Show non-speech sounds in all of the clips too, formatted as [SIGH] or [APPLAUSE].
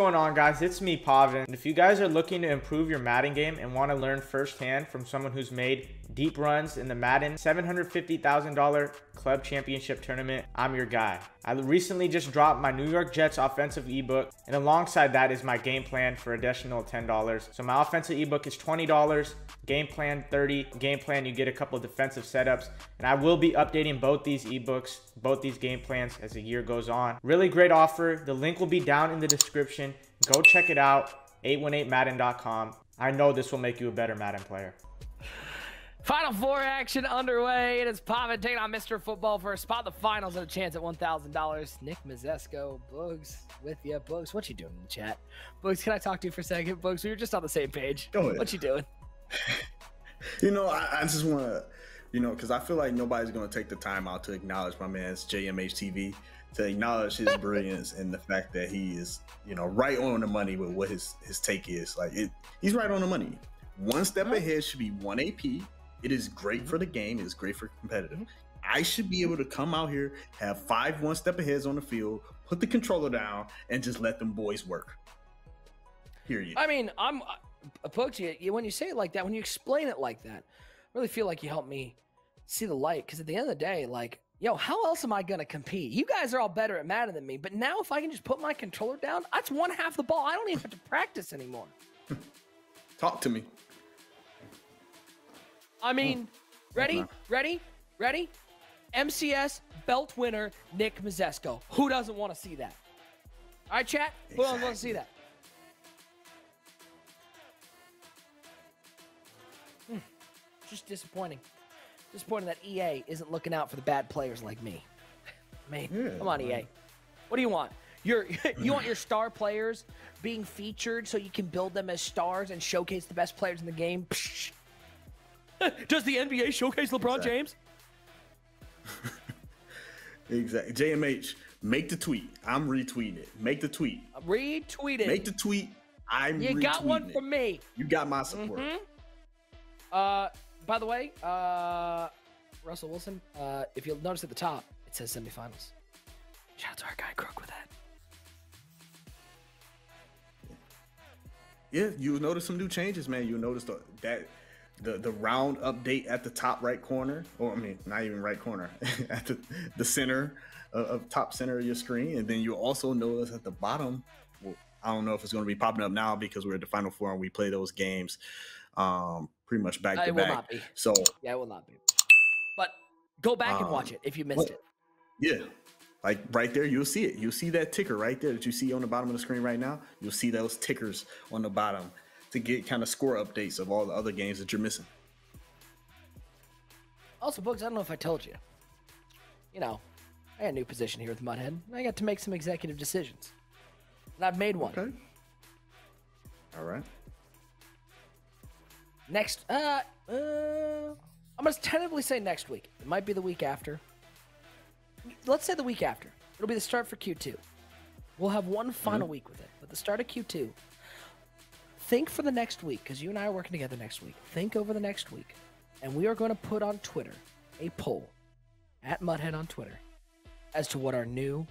What's going on guys? It's me Pavan. And if you guys are looking to improve your Madden game and want to learn firsthand from someone who's made deep runs in the Madden $750,000 club championship tournament, I'm your guy. I recently just dropped my New York Jets offensive ebook and alongside that is my game plan for additional $10. So my offensive ebook is $20, game plan 30, game plan you get a couple of defensive setups and I will be updating both these ebooks, both these game plans as the year goes on. Really great offer. The link will be down in the description. Go check it out, 818madden.com. I know this will make you a better Madden player. [LAUGHS] Final four action underway. It is Pavan taking on Mr. Football for a spot the finals and a chance at $1,000. Nick Mazesco, Boogz, with you. Boogz, what you doing in the chat? Boogz, can I talk to you for a second? Boogz, we were just on the same page. Go ahead. What you doing? [LAUGHS] you know, I, I just want to, you know, because I feel like nobody's going to take the time out to acknowledge my man's JMH TV, to acknowledge his [LAUGHS] brilliance and the fact that he is, you know, right on the money with what his his take is. Like, it, he's right on the money. One step ahead should be one AP it is great for the mm-hmm. game. It is great for competitive. Mm-hmm. I should be able to come out here, have five one step aheads on the field, put the controller down, and just let them boys work. Period. I mean, I'm uh, to you when you say it like that. When you explain it like that, I really feel like you help me see the light. Because at the end of the day, like, yo, how else am I gonna compete? You guys are all better at Madden than me, but now if I can just put my controller down, that's one half the ball. I don't even have to practice anymore. [LAUGHS] Talk to me. I mean, ready, ready, ready? MCS belt winner Nick Mazesco. Who doesn't want to see that? All right, chat. Who doesn't want to see that? Hmm. Just disappointing. Disappointing that EA isn't looking out for the bad players like me. [LAUGHS] Man, yeah, come on, EA. What do you want? You're, [LAUGHS] you want your star players being featured so you can build them as stars and showcase the best players in the game? Psh, [LAUGHS] Does the NBA showcase LeBron exactly. James? [LAUGHS] exactly. JMH, make the tweet. I'm retweeting it. Make the tweet. Retweet it. Make the tweet. I'm You got one it. from me. You got my support. Mm-hmm. Uh, by the way, uh, Russell Wilson, uh, if you'll notice at the top, it says semifinals. Shout out to our guy Crook with that. Yeah, you notice some new changes, man. You notice the, that the the round update at the top right corner, or I mean, not even right corner, [LAUGHS] at the the center of, of, top center of your screen, and then you also notice at the bottom. Well, I don't know if it's going to be popping up now because we're at the final four and we play those games um, pretty much back to back. So yeah, it will not be. But go back um, and watch it if you missed it. Yeah, like right there, you'll see it. You'll see that ticker right there that you see on the bottom of the screen right now. You'll see those tickers on the bottom to get kind of score updates of all the other games that you're missing. Also, Boogz, I don't know if I told you. You know, I got a new position here with Muthead. I got to make some executive decisions. And I've made one. Okay. All right. Next, uh, uh, I'm going to tentatively say next week. It might be the week after. Let's say the week after. It'll be the start for Q2. We'll have one final mm-hmm. week with it, but the start of Q2, think for the next week, because you and I are working together next week. Think over the next week. And we are going to put on Twitter a poll at Muthead on Twitter as to what our new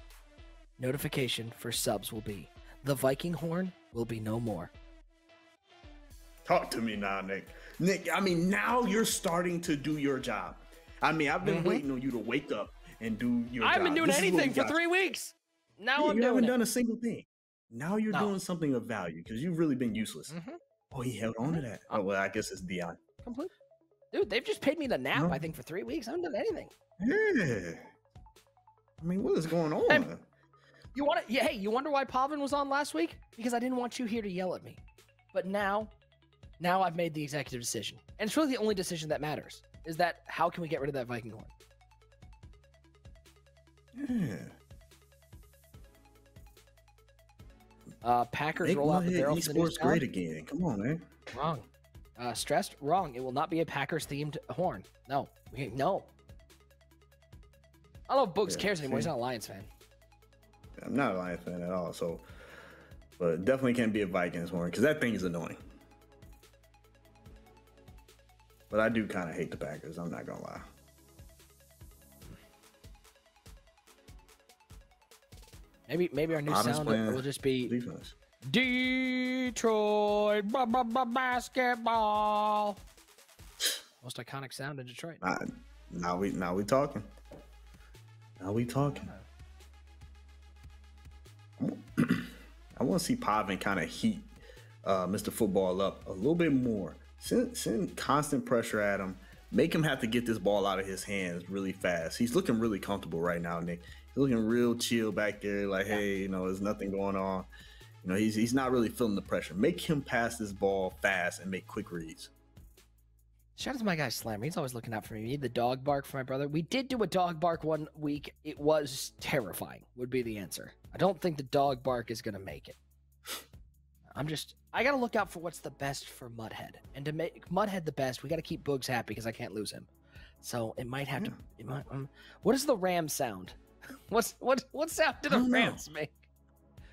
notification for subs will be. The Viking horn will be no more. Talk to me now, Nick. Nick, I mean, now you're starting to do your job. I mean, I've been mm-hmm. waiting on you to wake up and do your I job. I've been doing this anything for three weeks. Now yeah, I'm you haven't it. done a single thing. Now you're no. doing something of value because you've really been useless. Mm-hmm. Oh, he held on to that. Oh, well, I guess it's Dion. Complete. Dude, they've just paid me the nap, no. I think, for three weeks. I haven't done anything. Yeah. I mean, what is going [LAUGHS] on? And you want to, yeah, hey, you wonder why Pavan was on last week? Because I didn't want you here to yell at me. But now, now I've made the executive decision. And it's really the only decision that matters is that how can we get rid of that Viking horn? Yeah. Uh, Packers roll out the barrel. Esports great again. Come on, man. Wrong. Uh, stressed. Wrong. It will not be a Packers themed horn. No. No. I don't know if Boogz yeah, cares anymore. He's not a Lions fan. I'm not a Lions fan at all. So, but definitely can't be a Vikings horn because that thing is annoying. But I do kind of hate the Packers. I'm not gonna lie. Maybe maybe our new Bottom's sound will just be Defense. Detroit ba- ba- basketball. Most iconic sound in Detroit. Now, now we now we talking. Now we talking. I want to see Pavan kind of heat uh, Mr. Football up a little bit more. Send, send constant pressure at him. Make him have to get this ball out of his hands really fast. He's looking really comfortable right now, Nick. He's looking real chill back there, like, hey, you know, there's nothing going on. You know, he's he's not really feeling the pressure. Make him pass this ball fast and make quick reads. Shout out to my guy Slammer. He's always looking out for me. Need the dog bark for my brother. We did do a dog bark one week. It was terrifying, would be the answer. I don't think the dog bark is going to make it. I'm just, I got to look out for what's the best for Muthead. And to make Muthead the best, we got to keep Boogz happy because I can't lose him. So it might have to, it might, um, what is the Ram sound? [LAUGHS] What's, what, what sound do the don't know. Rams make?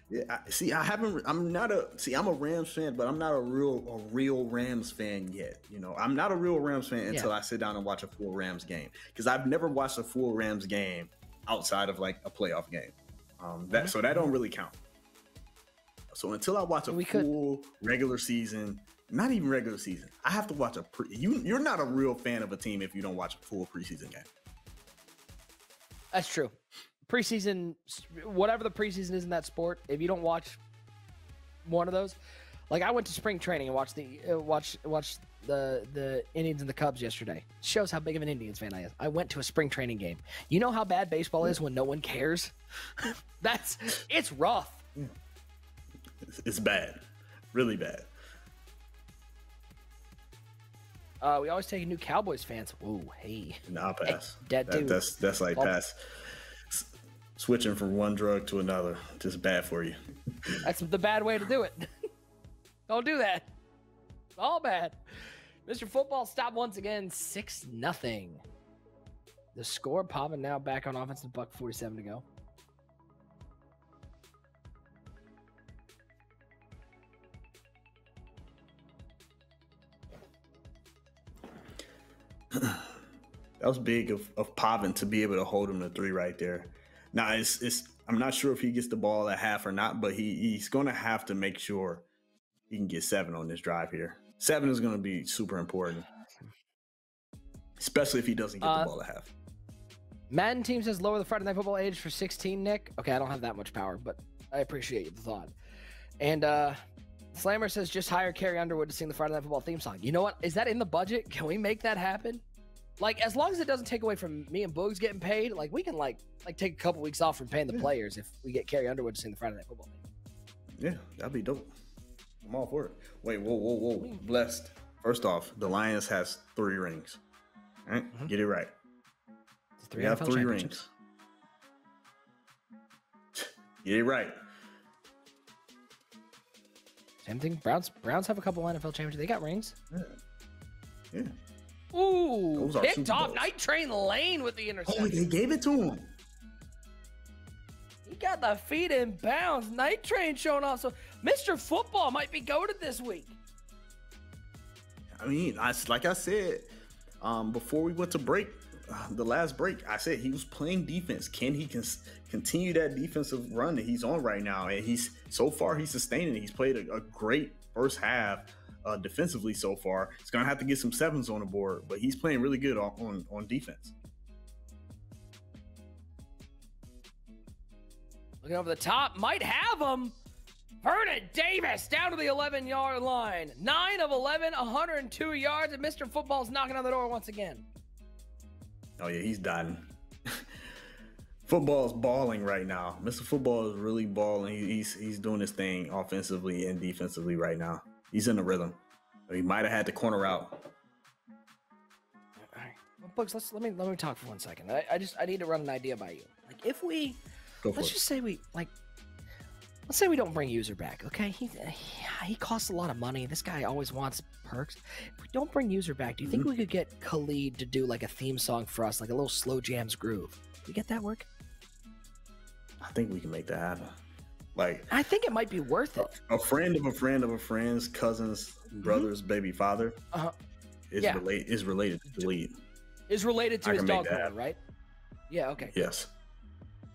Yeah, I, see, I haven't. I'm not a. See, I'm a Rams fan, but I'm not a real a real Rams fan yet. You know, I'm not a real Rams fan until I sit down and watch a full Rams game because I've never watched a full Rams game outside of like a playoff game. Um, that so that don't really count. So until I watch a We could- full regular season, not even regular season, I have to watch a pre. You you're not a real fan of a team if you don't watch a full preseason game. That's true. Preseason, whatever the preseason is in that sport, if you don't watch one of those, like I went to spring training and watched the uh, watch watch the the Indians and the Cubs yesterday. Shows how big of an Indians fan I am. I went to a spring training game. You know how bad baseball is when no one cares. [LAUGHS] That's it's rough. It's, bad, really bad. Uh, we always take a new Cowboys fans. Whoa, hey, Nah, pass. dead That- dude. That's that's like pass. Switching from one drug to another, just bad for you. That's the bad way to do it. [LAUGHS] Don't do that. It's all bad. Mr. Football stopped once again, six nothing. The score, Pavan now back on offense, and buck forty-seven to go. [CLEARS THROAT] That was big of, of Pavan to be able to hold him to three right there. Now it's it's I'm not sure if he gets the ball at half or not, but he he's gonna have to make sure he can get seven on this drive here. Seven is gonna be super important. Especially if he doesn't get Uh, the ball at half. Madden team says lower the Friday Night Football age for 16, Nick. Okay, I don't have that much power, but I appreciate the thought. And uh Slammer says just hire Carrie Underwood to sing the Friday Night Football theme song. You know what? Is that in the budget? Can we make that happen? Like, as long as it doesn't take away from me and Boogz getting paid, like we can like like take a couple weeks off from paying the players if we get Carrie Underwood to sing the Friday Night Football theme. Yeah, that'd be dope. I'm all for it. Wait, whoa, whoa, whoa. Blessed. First off, the Lions has three rings. All right? Mhm. Get it right. It's We have NFL three rings. Get it right. Same thing. Browns Browns have a couple NFL championships. They got rings. Yeah. Yeah. Ooh, picked off. Night Train Lane with the Oh, interception. they gave it to him. He got the feet in bounds. Night Train showing off. So Mr. Football might be goaded this week. I mean, I, like I said, um, before we went to break, uh, the last break, I said he was playing defense. Can he cons- continue that defensive run that he's on right now? And he's so far he's sustaining. it. He's played a, a great first half uh, defensively so far. He's gonna have to get some sevens on the board, but he's playing really good on on, on defense. Looking over the top, might have him. Vernon Davis down to the 11 yard line. 9 of 11, 102 yards, and Mr. Football's knocking on the door once again. Oh yeah, he's done. [LAUGHS] Football is balling right now. Mr. Football is really balling. He's he's doing his thing offensively and defensively right now. He's in the rhythm. He might have had the corner out. All right. Well, Boogz, let's let me let me talk for one second. I, I just I need to run an idea by you. Like if we Go for let's it. just say we like let's say we don't bring user back okay he he costs a lot of money this guy always wants perks if we don't bring user back do you think Mm-hmm. we could get khalid to do like a theme song for us like a little slow jams groove we get that work I think we can make that happen. Like i think it might be worth it a friend of a friend of a friend's cousin's brother's baby father uh-huh. is Yeah. relate is related to the lead. is related to I his dog brother, right yeah okay Yes.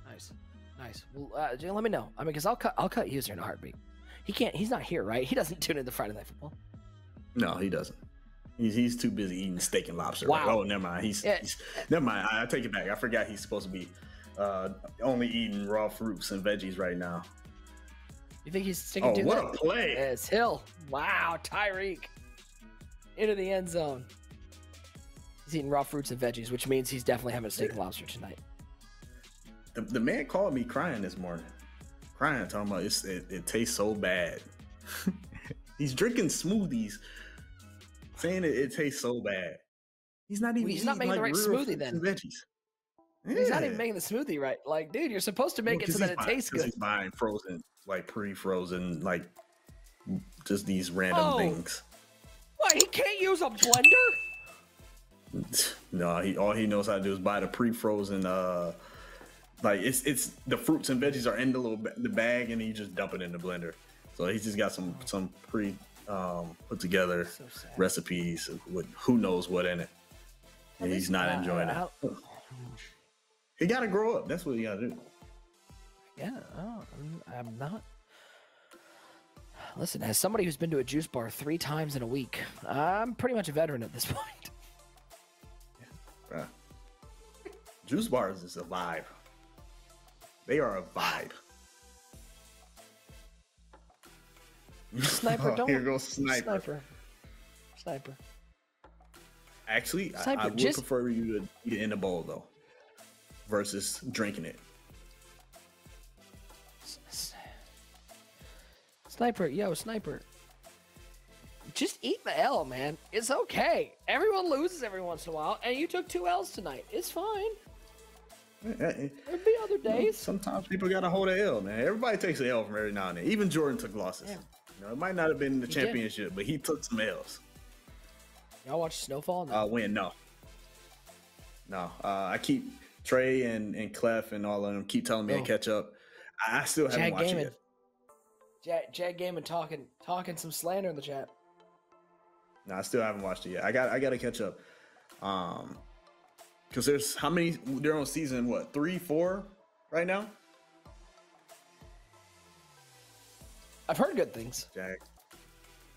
nice Nice. Well, uh, Jay, let me know. I mean, because I'll cut I'll cut user in a heartbeat. He can't. He's not here, right? He doesn't [LAUGHS] tune into the Friday Night Football. No, he doesn't. He's he's too busy eating steak and lobster. Wow. Oh, never mind. He's, Yeah. he's never mind. I, I take it back. I forgot he's supposed to be uh, only eating raw fruits and veggies right now. You think he's sticking to Oh, to what that? a play! It's Hill. Wow, Tyreek into the end zone. He's eating raw fruits and veggies, which means he's definitely having a steak and lobster tonight. The, the man called me crying this morning, crying, talking about it's, it, it tastes so bad. [LAUGHS] he's drinking smoothies, saying it, it tastes so bad. He's not even. he's not making the right smoothie then. Veggies. He's not even making the smoothie right. Like, dude, you're supposed to make Well, it so that it buying- tastes good. He's buying frozen, like pre-frozen, like just these random Oh. things. What? He can't use a blender? [SIGHS] No, he all he knows how to do is buy the pre-frozen. uh Like it's it's the fruits and veggies are in the little the bag, and he just dump it in the blender. So he's just got some some pre um put together So recipes with who knows what in it. And he's not enjoying it. [LAUGHS] He got to grow up. That's what he got to do. Yeah, oh, I'm, I'm not. Listen, as somebody who's been to a juice bar three times in a week, I'm pretty much a veteran at this [LAUGHS] point. Bruh. Juice bars is a vibe. They are a vibe. Sniper, [LAUGHS] Oh, don't. Here goes sniper. Sniper. Sniper. Actually, I- I, would just- prefer you to eat it in a bowl though, versus drinking it. Sniper, yo, sniper. Just eat the L, man. It's okay. Everyone loses every once in a while, and you took two L's tonight. It's fine. There'd be other You know, days. Sometimes people gotta hold an L, man. Everybody takes an L from every now and then. Even Jordan took losses. Yeah. You know, it might not have been the He did. championship, but he took some L's. Y'all watch Snowfall? No. Uh, win, no, no. Uh, I keep Trey and and Clef and all of them keep telling me Oh. to catch up. I, still haven't Jag watched it yet. Jag, Jag Gaiman talking, talking some slander in the chat. No, I still haven't watched it yet. I got I got to catch up. Um, because there's how many? They're on season what three, four right now. I've heard good things. Jack,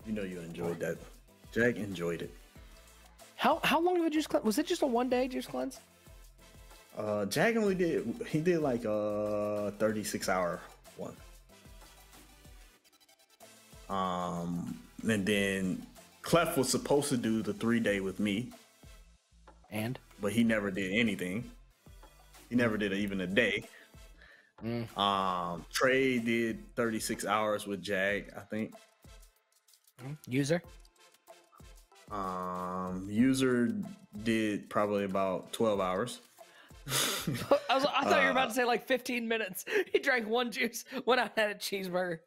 you know you enjoyed that. Jack enjoyed it. How how long of a juice cleanse? Was it just a one day juice cleanse? Uh, Jack only did he did like a 36 hour one. Um, and then Clef was supposed to do the three day with me, And but he never did anything. He never did even a day. Mm. Um, Trey did 36 hours with Jag, I think. user. Um, User did probably about 12 hours. [LAUGHS] I was I thought you were about to say like 15 minutes. He drank one juice, went out and had a cheeseburger.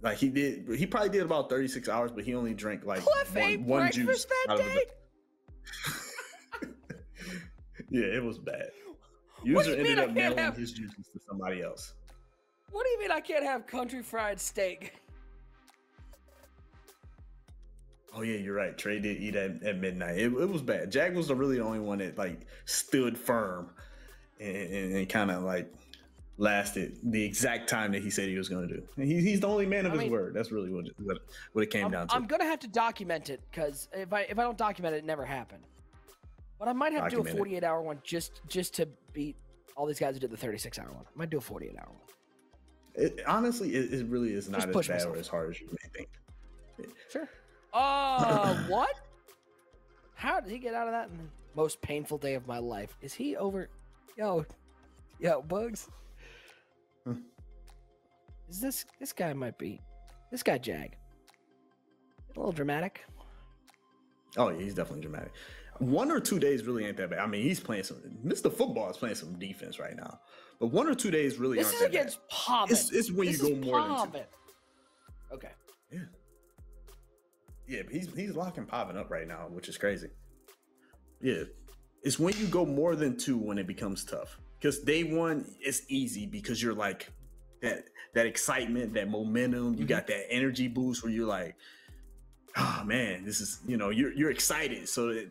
Like he did, he probably did about 36 hours, but he only drank like Cliff one, one juice. that out of the- day. [LAUGHS] yeah, it was bad. User ended up mailing have- his juices to somebody else. What do you mean I can't have country fried steak? Oh yeah, you're right. Trey did eat at, at midnight. It, it was bad. Jack was the really the only one that like stood firm and, and, and kind of like lasted the exact time that he said he was going to do. And he, he's the only man of I his mean- word. That's really what it, what, what it came I'm, down to. I'm gonna have to document it because if I if I don't document it, it never happened. But I might have to do a Document it. 48 hour one just just to beat all these guys who did the 36 hour one. I might do a 48 hour one. It, honestly, it, it really is not Just as bad myself. or as hard as you may think. Sure. Uh, [CLEARS THROAT] what? How did he get out of that in the most painful day of my life? Is he over? Yo, yo, Boogz. Hmm. Is this this guy might be this guy Jag? A little dramatic. Oh yeah, he's definitely dramatic. One or two days really ain't that bad. I mean, he's playing some. Mr. Football is playing some defense right now, but one or two days really This aren't is that bad. against Pavan. It's- it's when you go more than two. Okay. Yeah. Yeah, but he's he's locking popping up right now, which is crazy. Yeah. It's when you go more than two when it becomes tough. Because day one it's easy because you're like that that excitement, that momentum, you mm-hmm. got that energy boost where you're like, oh man, this is you know, you're you're excited. So that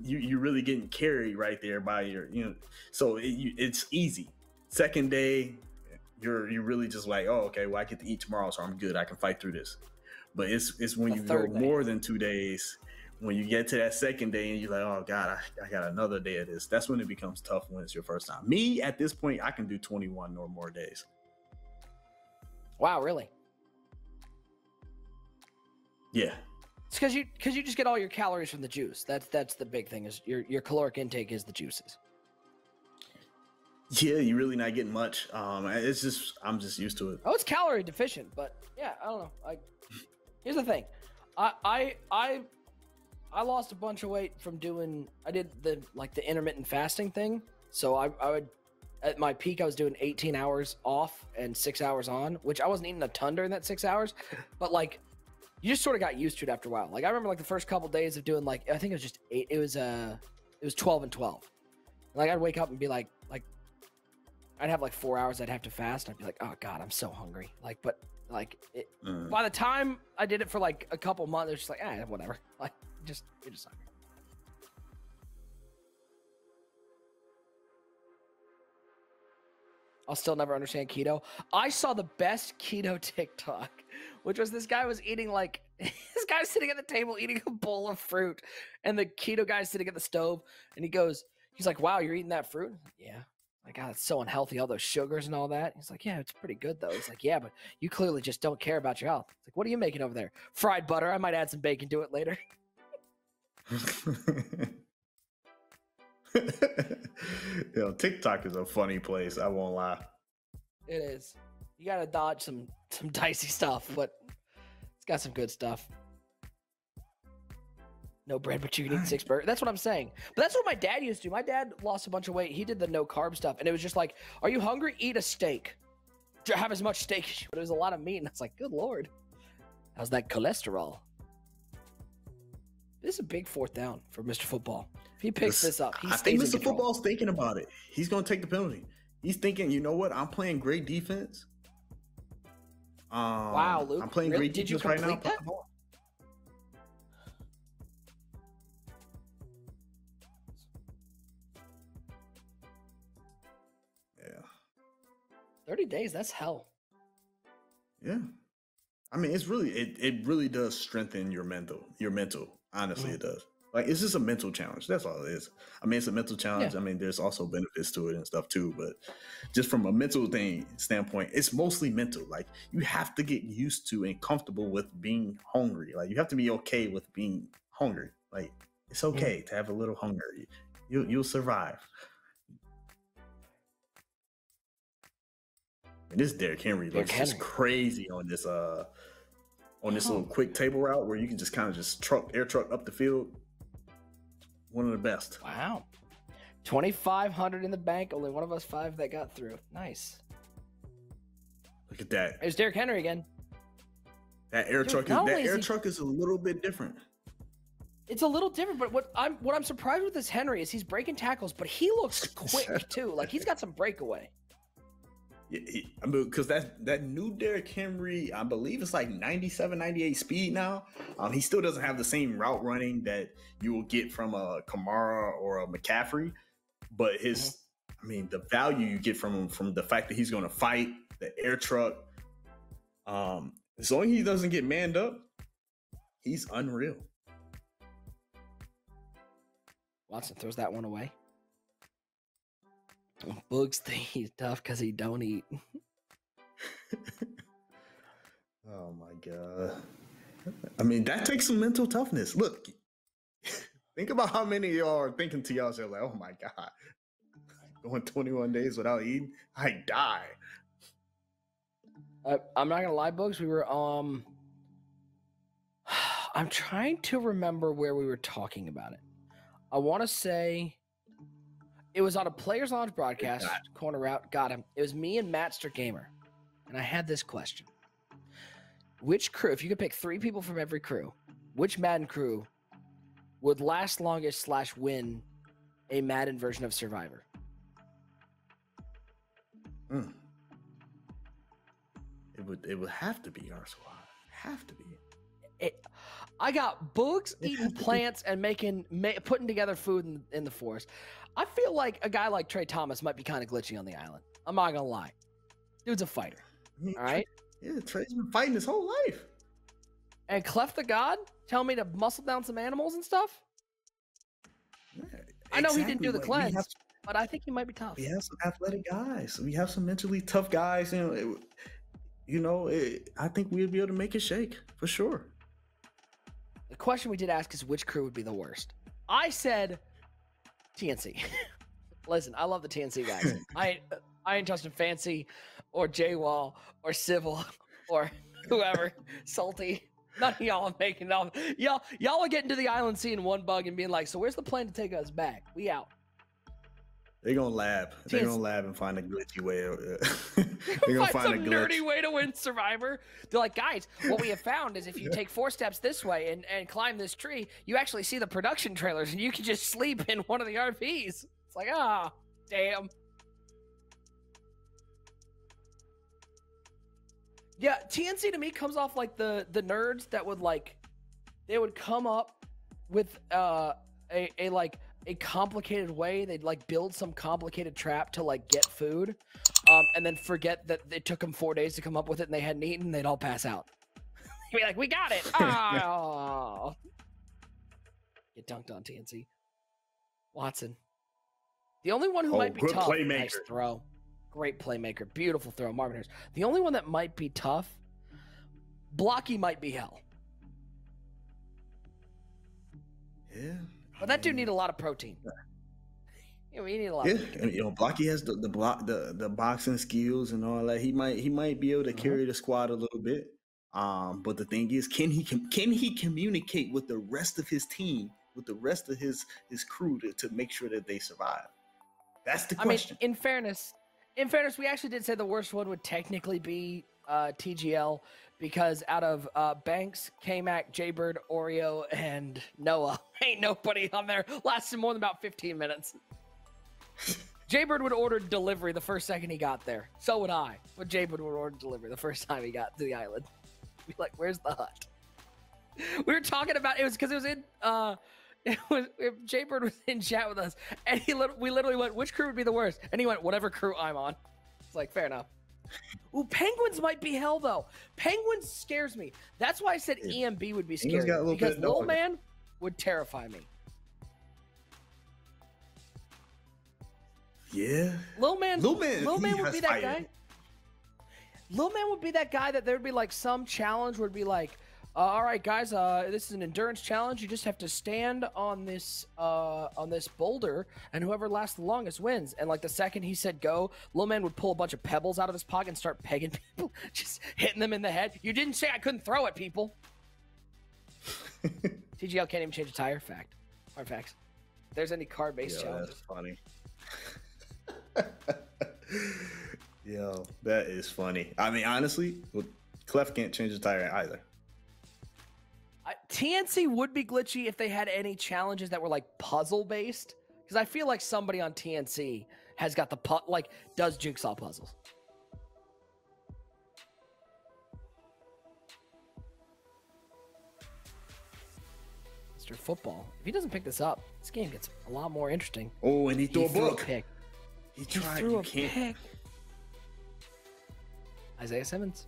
you you're really getting carried right there by your, you know, so it, you, it's easy. second day, you're you're really just like, oh, okay, well, I get to eat tomorrow, so I'm good. I can fight through this. But it's it's when The you go day. more than two days, when you get to that second day and you're like, oh god, I, I got another day of this. That's when it becomes tough when it's your first time. Me at this point, I can do 21 or more days. Wow, really? Yeah, It's because you because you just get all your calories from the juice. That's that's the big thing. Is your your caloric intake is the juices. yeah, you're really not getting much. Um, it's just I'm just used to it. Oh, it's calorie deficient, but yeah, I don't know. I here's the thing, I I I I lost a bunch of weight from doing. I did the like the intermittent fasting thing. So I I would at my peak I was doing 18 hours off and six hours on, which I wasn't eating a ton during that six hours, [LAUGHS] but like you just sort of got used to it after a while. Like I remember like the first couple days of doing like I think it was just eight. It was uh it was 12 and 12. Like I'd wake up and be like like I'd have like four hours I'd have to fast. I'd be like, oh god, I'm so hungry. Like, but like it, Mm. by the time I did it for like a couple months, it's just like, eh, whatever. [LAUGHS] Like, just you're just hungry. I'll still never understand keto. I saw the best keto [LAUGHS] TikTok, which was this guy was eating like [LAUGHS] this guy's sitting at the table eating a bowl of fruit, and the keto guy's sitting at the stove, and he goes, he's like, "Wow, you're eating that fruit?" Yeah. Like, God, it's so unhealthy, all those sugars and all that. He's like, Yeah, it's pretty good though. He's like, Yeah, but you clearly just don't care about your health. It's like, what are you making over there? Fried butter. I might add some bacon to it later. [LAUGHS] [LAUGHS] Yo, TikTok is a funny place. I won't lie. It is. You gotta dodge some some [LAUGHS] dicey stuff, but it's got some good stuff. No bread, but you can eat six burgers. That's what I'm saying. But that's what my dad used to do. My dad lost a bunch of weight. He did the no carb stuff, and it was just like, "Are you hungry? Eat a steak. Have as much steak as you." But it was a lot of meat, and I was like, "Good lord, how's that cholesterol?" This is a big fourth down for Mr. Football. If he picks this up, he I stays think Mr. control. Football's thinking about it. He's going to take the penalty. He's thinking, you know what? I'm playing great defense. Um, Wow, Luke, I'm playing really? great Did you defense right now. that? Yeah, 30 days, that's hell. yeah. I mean, it's really it. It really does strengthen your mental. Your mental. Honestly, Mhm. it does. Like it's just a mental challenge. That's all it is. I mean, it's a mental challenge. I mean, there's also benefits to it and stuff too. But just from a mental thing standpoint, it's mostly mental. Like you have to get used to and comfortable with being hungry. Like you have to be okay with being hungry. Like it's okay to have a little hunger. You you'll survive. And this Derrick Henry Derrick looks just crazy on this uh on this Oh. little uh-huh. quick table route where you can just kind of just truck air truck up the field. One of the best. Wow. 2,500 in the bank. Only one of us five that got through. Nice. Look at that. There's Derrick Henry again. That air Dude, truck is not that only is air he- truck is a little bit different. It's a little different, but what I'm what I'm surprised with this Henry is he's breaking tackles, but he looks [LAUGHS] quick too. Like he's got some breakaway. He- I mean, because that that new Derrick Henry, I believe it's like 97, 98 speed now. Um, he still doesn't have the same route running that you will get from a Kamara or a McCaffrey, but his, I mean, the value you get from him from the fact that he's going to fight the air truck. Um, as long as he doesn't get manned up, he's unreal. Watson throws that one away. Boogz think he's tough because he don't eat. [LAUGHS] Oh my god. I mean, that takes some mental toughness. Look, [LAUGHS] think about how many of y'all are thinking to yourself, like, oh my god, going 21 days without eating, I die. Uh, I'm not gonna lie, Boogz. We were um. [SIGHS] I'm trying to remember where we were talking about it. I want to say it was on a Players Launch broadcast. Corner route, got him. It was me and Matster Gamer, and I had this question: Which crew, if you could pick three people from every crew, which Madden crew would last longest slash win a Madden version of Survivor? Mm. It would it would have to be our squad. Have to be. It, I got Boogz [LAUGHS] eating plants and making ma- putting together food in, in the forest. I feel like a guy like Trey Thomas might be kind of glitchy on the island. I'm not gonna lie. Dude's a fighter. I mean, All right. Yeah, Trey's been fighting his whole life. And Clef the God tell me to muscle down some animals and stuff. Yeah, I know he didn't do the cleanse, have- but I think he might be tough. we have some athletic guys. We have some mentally tough guys. You know, it, you know. It, I think we'd be able to make it shake for sure. Question we did ask is which crew would be the worst. I said TNC. [LAUGHS] Listen, I love the TNC guys. [LAUGHS] I I ain't trusting Fancy or J Wall or Civil or whoever Salty. None of y'all are making it off. Y'all y'all are getting to the island seeing one bug and being like, so where's the plan to take us back? We out. They're gonna lab. They're gonna lab and find a glitchy way. [LAUGHS] [LAUGHS] They're gonna find find a some nerdy way to win Survivor. They're like, guys, what we have found is if you [LAUGHS] take four steps this way and, and climb this tree, you actually see the production trailers and you can just sleep in one of the RVs. It's like, ah, damn. Yeah, TNC to me comes off like the the nerds that would like they would come up with uh a, a like a complicated way they'd like build some complicated trap to like get food um and then forget that it took them four days to come up with it and they hadn't eaten they'd all pass out. [LAUGHS] Be like we got it. [LAUGHS] Oh [LAUGHS] get dunked on tnc watson. The only one who Oh, might be good tough nice playmaker. throw. Great playmaker beautiful throw marvin Harris. the only one that might be tough blocky might be hell. Yeah. but that dude need a lot of protein. Yeah, we need a lot Yeah, of and, you know, Blocky has the, the block, the the boxing skills and all that. He might he might be able to Uh-huh. carry the squad a little bit. Um, but the thing is, can he can, can he communicate with the rest of his team, with the rest of his his crew to, to make sure that they survive? That's the question. I mean, in fairness, in fairness, we actually did say the worst one would technically be uh, TGL because out of uh, Banks, K-Mac, Jaybird, Oreo, and Noah, [LAUGHS] ain't nobody on there lasted more than about 15 minutes. Jaybird would order delivery the first second he got there. So would I. But Jaybird would order delivery the first time he got to the island. [LAUGHS] Be like, "Where's the hut?" [LAUGHS] We were talking about it was because it was in. uh [LAUGHS] it was it, Jaybird was in chat with us, and he lit- we literally went, "Which crew would be the worst?" And he went, "Whatever crew I'm on." It's like fair enough. Ooh, penguins might be hell though. Penguins scares me. That's why I said EMB would be scary little because bit of Lil dog. Man would terrify me. Yeah, Lil Man, Lil Man, Lil Man would be that guy. Lil Man would be that guy that there would be like some challenge would be like, uh, all right, guys, uh, this is an endurance challenge. You just have to stand on this uh, on this boulder, and whoever lasts the longest wins. And like the second he said go, Lil Man would pull a bunch of pebbles out of his pocket and start pegging [LAUGHS] people, just hitting them in the head. You didn't say I couldn't throw at people. [LAUGHS] TGL can't even change a tire. Fact. Hard facts. If there's any car based challenges. that's funny. [LAUGHS] Yo, that is funny. I mean, honestly, well, Clef can't change the tire either. TNC would be glitchy if they had any challenges that were like puzzle based. Because I feel like somebody on TNC has got the pu- like does jigsaw puzzles. Mr. Football. If he doesn't pick this up, this game gets a lot more interesting. Oh, and he threw He a threw a book. pick. He He tried. threw You a can't. pick. Isaiah Simmons.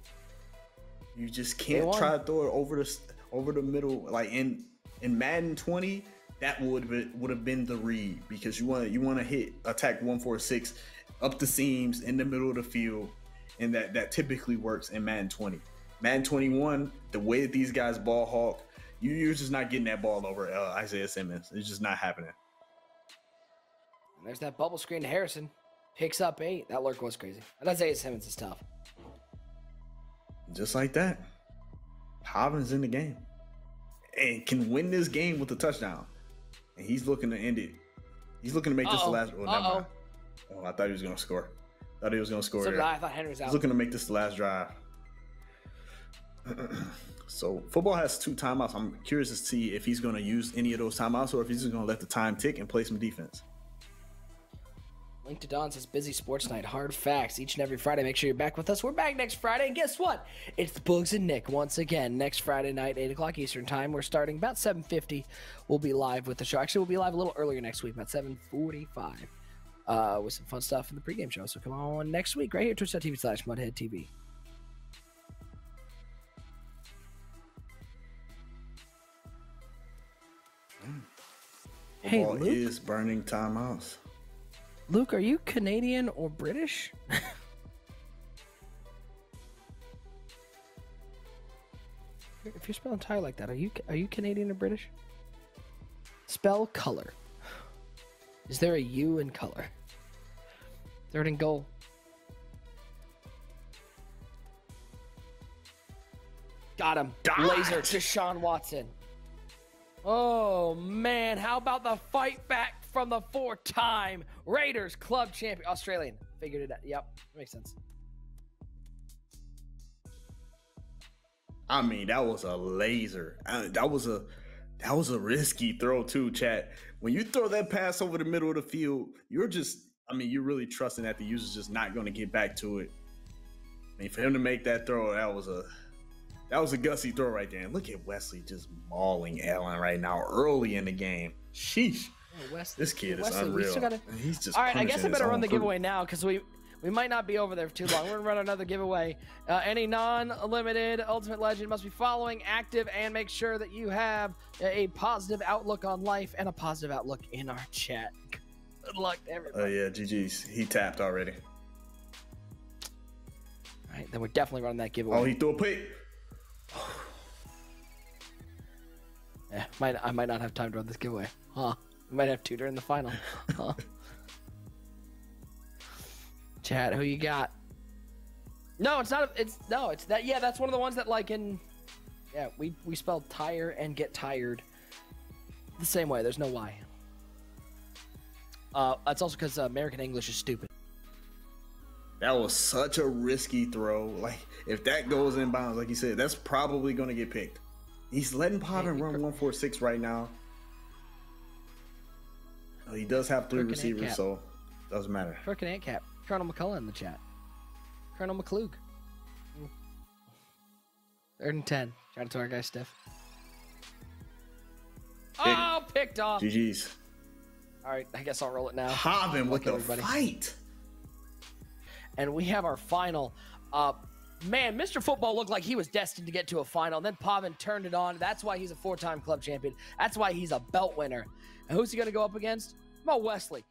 You just can't try to throw it over the over the middle. Like in in Madden 20, that would would have been the read because you want you want to hit attack 146 up the seams in the middle of the field, and that that typically works in Madden 20. Madden 21, the way that these guys ball hawk, you, you're just not getting that ball over uh, Isaiah Simmons. It's just not happening. There's that bubble screen to Harrison. Picks up eight. That lurk was crazy. And Isaiah Simmons is tough. Just like that, Hobbins in the game and can win this game with a touchdown. And he's looking to end it. He's looking to make this the Uh-oh. last. Oh, never Uh-oh. Oh, I thought he was going to score. Thought he was going to score. So there. I thought Henry was out. He's looking to make this the last drive. [CLEARS THROAT] so football has two timeouts. I'm curious to see if he's going to use any of those timeouts or if he's just going to let the time tick and play some defense. Link to Dawn says busy sports night, hard facts each and every Friday. Make sure you're back with us. We're back next Friday, and guess what? It's Boogz and Nick once again next Friday night, eight o'clock Eastern time. We're starting about seven fifty. We'll be live with the show. Actually, we'll be live a little earlier next week, about seven forty-five, uh, with some fun stuff in the pregame show. So come on next week, right here, twitch.tv slash Muthead TV. Hey, Football Luke. is burning timeouts. Luke, are you Canadian or British? [LAUGHS] if you're spelling tie like that, are you are you Canadian or British? Spell color. Is there a U in color? Third and goal. Got him. Laser to Sean Watson. Oh man, how about the fight back from the four-time Raiders club champion Australian? Figured it out. Yep, makes sense. I mean, that was a laser. Uh, that was a that was a risky throw too, chat. When you throw that pass over the middle of the field, you're just I mean, you're really trusting that the user's just not going to get back to it. I mean, for him to make that throw, that was a that was a gutsy throw right there. And look at Wesley just mauling Allen right now early in the game. Sheesh. Oh, Wesley. This kid is Wesley, unreal. gotta- He's just All right, I guess I better run the giveaway now because we we might not be over there for too long. We're gonna run another giveaway. Uh, any non-limited Ultimate Legend must be following, active, and make sure that you have a positive outlook on life and a positive outlook in our chat. Good luck to everybody. Oh yeah, GG's. He tapped already. All right, then we're definitely running that giveaway. Oh, he threw a pick. [SIGHS] Eh, might I might not have time to run this giveaway. Huh? We might have two during the final. [LAUGHS] Huh? Chat, who you got? No, it's not. A, it's no, it's that. Yeah, that's one of the ones that like in. Yeah, we we spell tire and get tired the same way. There's no Y. Uh, that's also because uh, American English is stupid. That was such a risky throw. Like, if that goes in bounds, like you said, that's probably going to get picked. He's letting Pavan Hey, run Kirk- 146 right now. Oh, he does have three and receivers, so doesn't matter. Kirk Ant Cap. Colonel McCullough in the chat. Colonel McClug. Third and ten. Shout out to our guy Steph. Oh, picked off. GG's. All right, I guess I'll roll it now. Pavan with the everybody. fight. And we have our final. Uh, man, Mr. Football looked like he was destined to get to a final. And then Pavan turned it on. That's why he's a four-time club champion. That's why he's a belt winner. And who's he going to go up against? Mo Wesley.